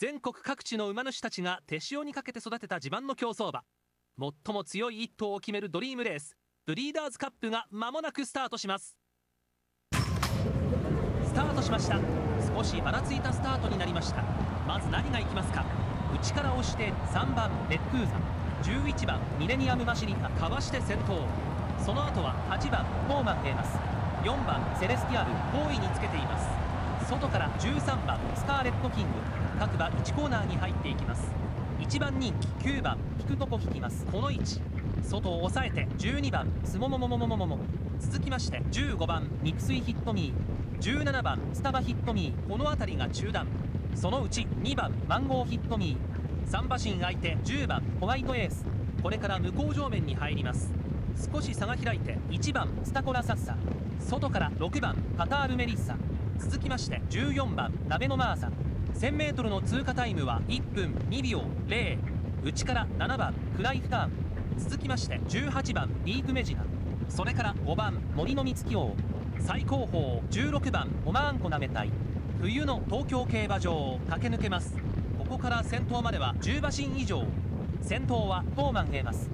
全国各地の馬主たちが手塩にかけて育てた自慢の競走馬。最も強い一頭を決めるドリームレース。ブリーダーズカップが間もなくスタートします。スタートしました。少しばらついたスタートになりました。まず何がいきますか。内から押して3番レックーザ11番ミレニアムマシリカかわして先頭。その後は8番フォーマンエマス4番セレスティアル好位につけています。外から13番スカーレットキング。各馬1コーナーに入っていきます。1番人気9番引くとこ引きます。この位置。外を抑えて12番スモモモモモモモモ続きまして15番ミクスイヒットミー。17番スタバヒットミー。この辺りが中段。そのうち2番マンゴーヒットミー。3馬身相手10番ホワイトエース。これから向こう上面に入ります。少し差が開いて1番スタコラサッサ。外から6番カタールメリッサ。続きまして14番鍋のマーサ 1000m の通過タイムは1分2秒0内から7番クライフターン。続きまして18番リークメジナ。それから5番森の光王。最高峰16番オマーンコなめたい。冬の東京競馬場を駆け抜けます。ここから先頭までは10馬身以上。先頭はフォーマンエマス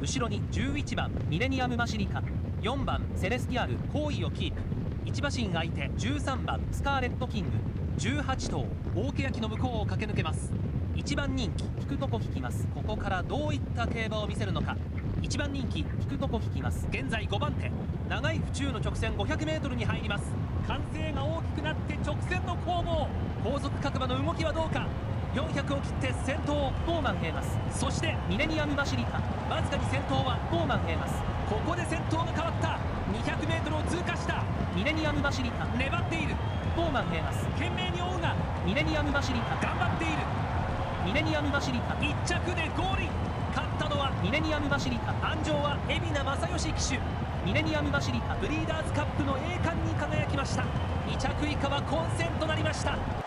後ろに11番ミレニアムマシリカ。4番セレスティアル好位をキープ。1馬身相手13番スカーレットキング18頭大欅の向こうを駆け抜けます。1番人気引くとこ引きます。ここからどういった競馬を見せるのか。1番人気引くとこ引きます。現在5番手長い府中の直線 500m に入ります。歓声が大きくなって直線の攻防。後続各馬の動きはどうか。400を切って先頭フォーマンヘイマスそしてミレニアムマシリカわずかに先頭はフォーマンヘイマスここで先頭が変わった。ミレニアムマシリカ。粘っている。フォーマンヘイマス懸命に追うが。ミレニアムマシリカ。頑張っている。ミレニアムマシリカ。1着でゴール勝ったのはミレニアムマシリカ。鞍上は蛯名正義騎手。ミレニアムマシリカ。ブリーダーズカップの栄冠に輝きました。2着以下は混戦となりました